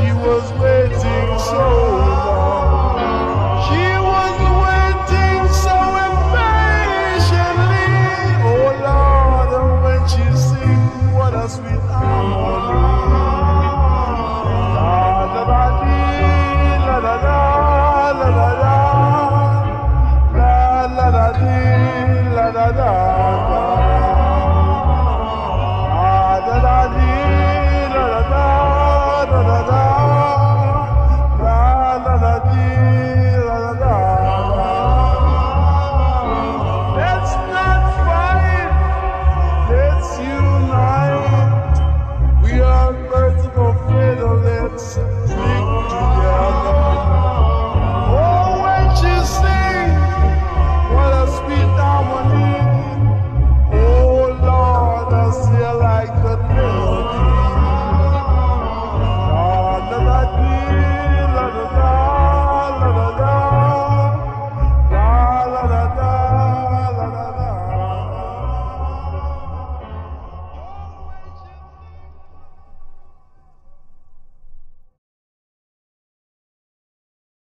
She was waiting so long. She was waiting so impatiently. Oh Lord, and when she sings, what a sweet harmony. La la la la la la la la la la la la la la la